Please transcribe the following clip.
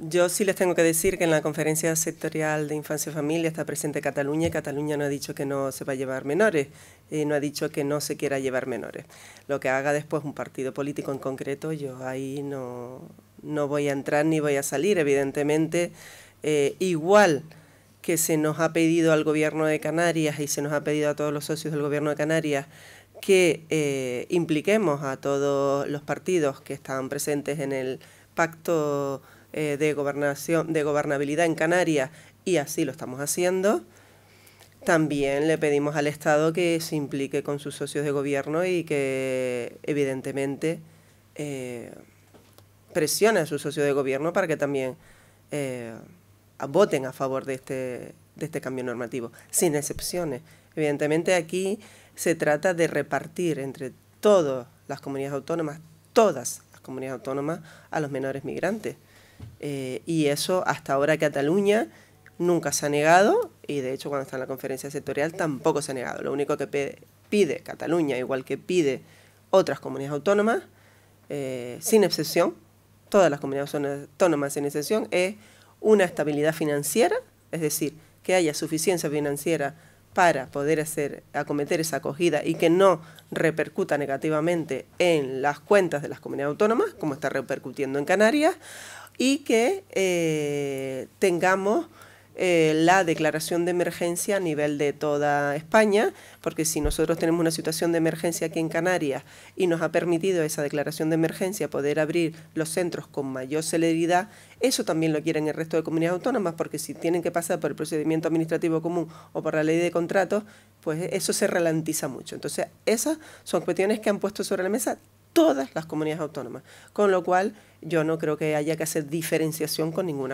Yo sí les tengo que decir que en la conferencia sectorial de infancia y familia está presente Cataluña y Cataluña no ha dicho que no se va a llevar menores, y no ha dicho que no se quiera llevar menores. Lo que haga después un partido político en concreto, yo ahí no, no voy a entrar ni voy a salir, evidentemente, eh, igual que se nos ha pedido al gobierno de Canarias y se nos ha pedido a todos los socios del gobierno de Canarias que eh, impliquemos a todos los partidos que están presentes en el pacto eh, de gobernación, de gobernabilidad en Canarias y así lo estamos haciendo. También le pedimos al Estado que se implique con sus socios de gobierno y que evidentemente eh, presione a sus socios de gobierno para que también eh, voten a favor de este, de este cambio normativo, sin excepciones. Evidentemente aquí se trata de repartir entre todas las comunidades autónomas, todas las comunidades autónomas, a los menores migrantes. Eh, y eso hasta ahora Cataluña nunca se ha negado y de hecho cuando está en la conferencia sectorial tampoco se ha negado. Lo único que pide, Cataluña, igual que pide otras comunidades autónomas, eh, sin excepción, todas las comunidades autónomas sin excepción, es una estabilidad financiera, es decir, que haya suficiencia financiera para poder hacer, acometer esa acogida y que no repercuta negativamente en las cuentas de las comunidades autónomas, como está repercutiendo en Canarias, y que eh, tengamos eh, la declaración de emergencia a nivel de toda España, porque si nosotros tenemos una situación de emergencia aquí en Canarias y nos ha permitido esa declaración de emergencia poder abrir los centros con mayor celeridad, eso también lo quieren el resto de comunidades autónomas, porque si tienen que pasar por el procedimiento administrativo común o por la ley de contratos, pues eso se ralentiza mucho. Entonces, esas son cuestiones que han puesto sobre la mesa todas las comunidades autónomas, con lo cual yo no creo que haya que hacer diferenciación con ninguna